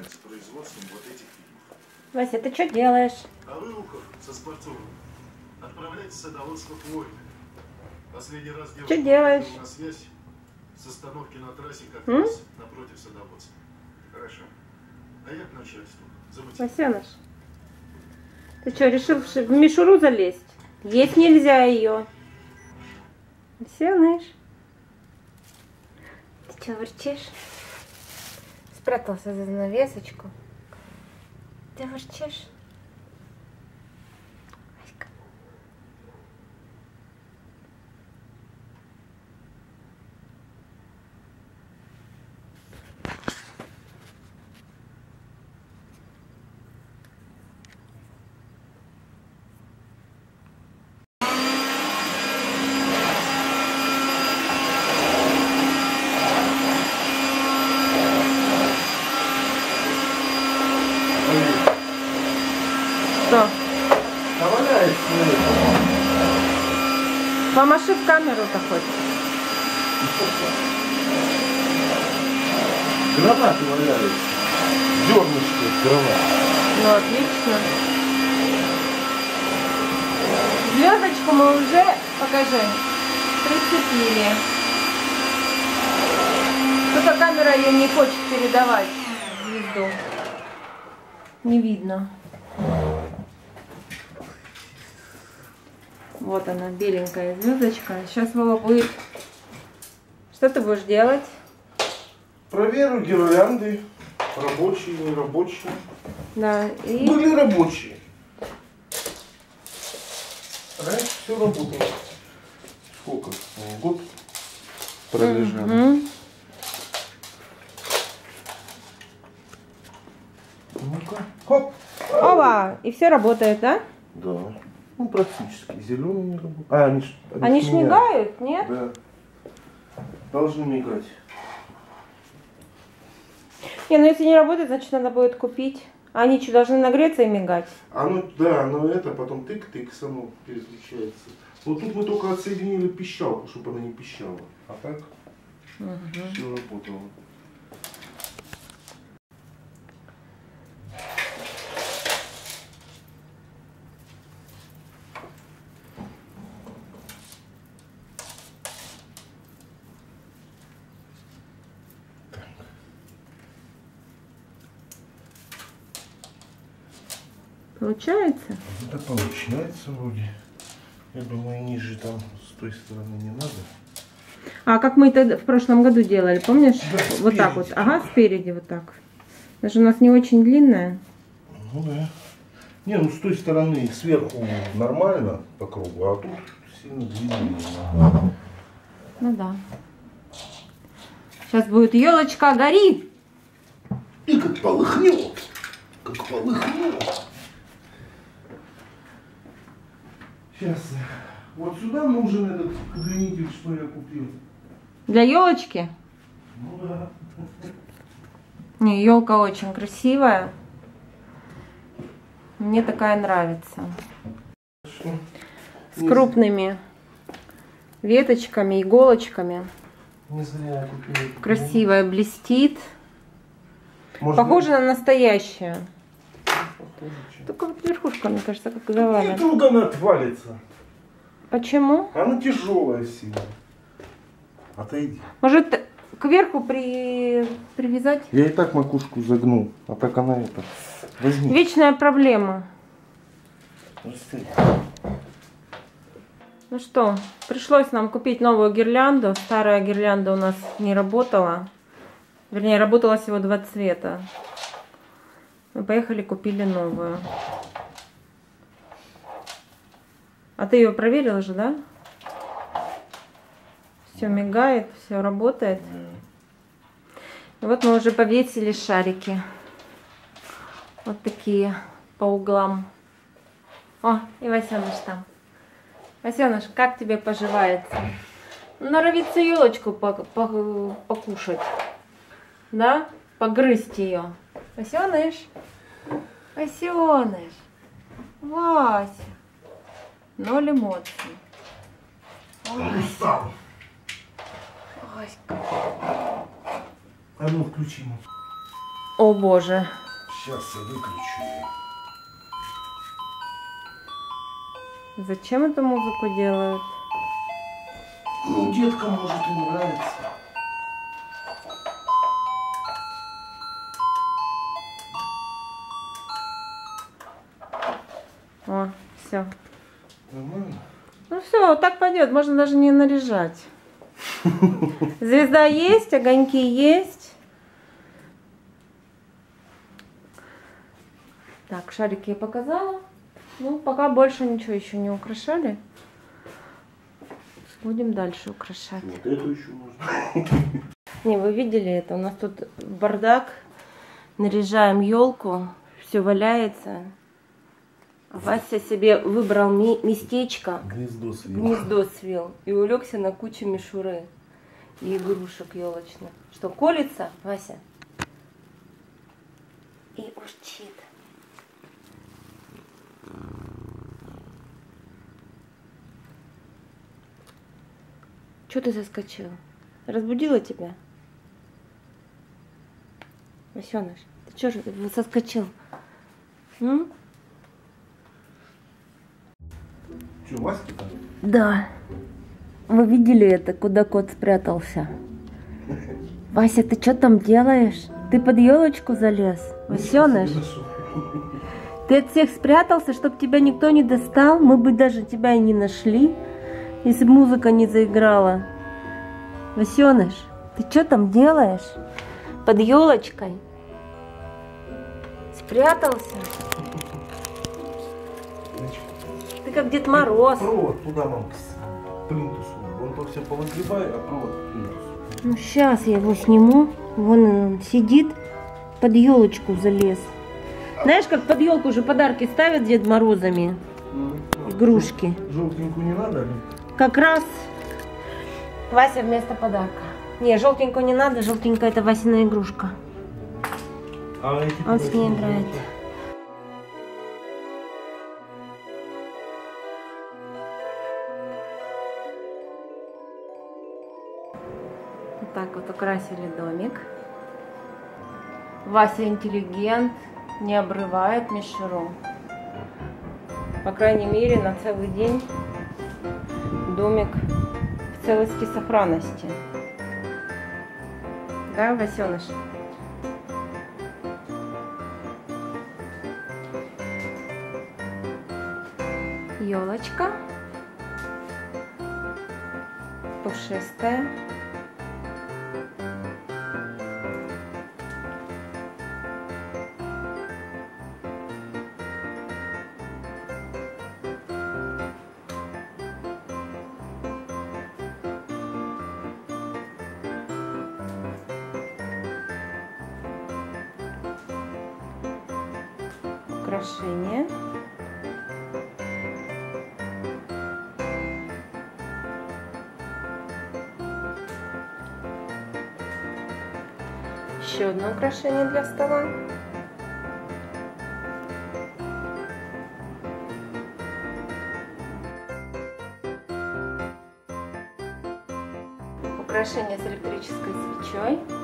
занимается производством вот этих фильмов. Вася, ты что делаешь? А вы, Ухов, со Скворцовым, отправляйтесь в садоводство к Войне. Последний раз девушка Что делаешь? на связь с остановки на трассе как М? раз напротив садоводства. Хорошо. А я к начальству. За материал. Васяныш, ты что, решил в ши- в мишуру залезть? Есть нельзя ее. Васяныш, ты что, ворчишь? Спрятался за занавесочку. Ты ворчишь? Что? Помаши в камеру-то хоть. Гранаты валяются. Зернышки от гранат. Ну, отлично. Звездочку мы уже, покажи, прицепили. Только камера ее не хочет передавать звезду. Не видно. Вот она, беленькая звездочка. Сейчас Вова будет... Что ты будешь делать? Проверю гирлянды. Рабочие, нерабочие. Да, и... Были рабочие. Раньше все работало. Сколько? Ну, Год пролежал. Мгм. Ну-ка. Хоп. Опа! И все работает, да? Да. Ну, практически. Зеленый не работает. А, они, ж- Они ж мигают, нет? Да. Должны мигать. Не, ну если не работает, значит надо будет купить. А они что, должны нагреться и мигать? Оно, да, оно это, потом тык-тык само переключается. Вот тут мы только отсоединили пищалку, чтобы она не пищала. А так все работало. Получается? Да получается вроде. Я думаю, ниже там с той стороны не надо. А как мы это в прошлом году делали, помнишь? Да, вот так вот. Ага, спереди вот так. Даже у нас не очень длинная. Ну да. Не, ну с той стороны сверху нормально по кругу, а тут сильно длиннее. Ну да. Сейчас будет елочка, гори! И как полыхнет, как полыхнет. Сейчас. Вот сюда нужен этот удлинитель, что я купил. Для елочки? Ну да. Не, елка очень красивая. Мне такая нравится. Что? С крупными веточками, иголочками. Не зря я купил. Красивая, блестит. Может, Похоже на настоящую. Чем. Только вот верхушка, мне кажется, как завалена. И вдруг она отвалится. Почему? Она тяжелая сильно. Отойди. Может, кверху при... привязать? Я и так макушку загнул, а так она это. Возьми. Вечная проблема. Ну что, пришлось нам купить новую гирлянду. Старая гирлянда у нас не работала. Вернее, работала всего два цвета. Мы поехали, купили новую. А ты ее проверила же, да? Все мигает, все работает. И вот мы уже повесили шарики. Вот такие по углам. О, и Васяныш там. Васяныш, как тебе поживается? Норовится елочку пок- пок- покушать. Да? Погрызть ее. Васяныш? Васяныш? Вася. Ноль эмоций. Устал. Васька. А ну включи ему. О боже. Сейчас я выключу ее. Зачем эту музыку делают? Ну, деткам может и нравится. О, все. Нормально? Ну все, так пойдет, можно даже не наряжать. Звезда есть, огоньки есть. Так, шарики я показала. Ну, пока больше ничего еще не украшали. Будем дальше украшать. Вот эту еще можно. Не, вы видели это? У нас тут бардак. Наряжаем елку. Все валяется. Вася себе выбрал ми- местечко. Гнездо свел. Гнездо свел. И улегся на кучу мишуры и игрушек елочных. Что, колется, Вася? И урчит. Че ты заскочил? Разбудила тебя? Васеныш, ты че же соскочил? М? Что, Васька там? Да. Вы видели это, куда кот спрятался? Вася, ты что там делаешь? Ты под елочку залез? Васеныш, ты от всех спрятался, чтобы тебя никто не достал? Мы бы даже тебя и не нашли, если бы музыка не заиграла. Васеныш, ты что там делаешь? Под елочкой? Спрятался? Ты как Дед Мороз. Провод туда нам к плинтусу. Вон то все повозгребай, а провод к плинтусу. Ну, сейчас я его сниму. Вон он сидит, под елочку залез. Знаешь, как под елку уже подарки ставят Дед Морозами, игрушки. Желтенькую не надо? Как раз Вася вместо подарка. Не, желтенькую не надо, желтенькая это Васина игрушка. А Он с ней играет. Так вот украсили домик. Вася интеллигент, не обрывает мишуру. По крайней мере, на целый день домик в целости сохранности. Да, Васеныш? елочка пушистая. Украшение. Еще одно украшение для стола. Украшение с электрической свечой.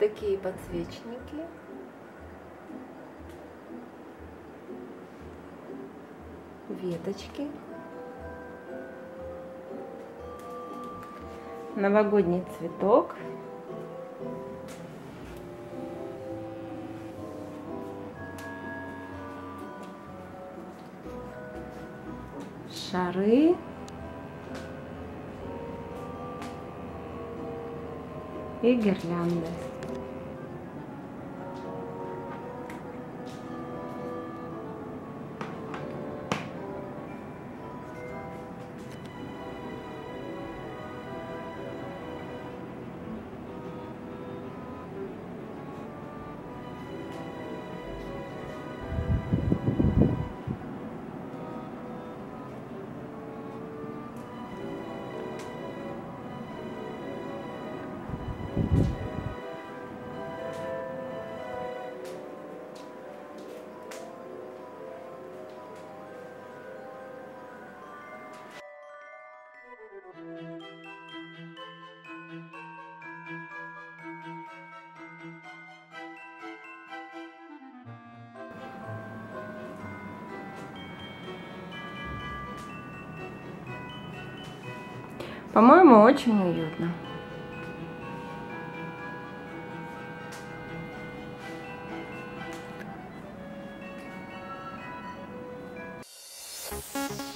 Такие подсвечники. Веточки. Новогодний цветок. Шары. И гирлянды. По-моему, очень уютно. Thank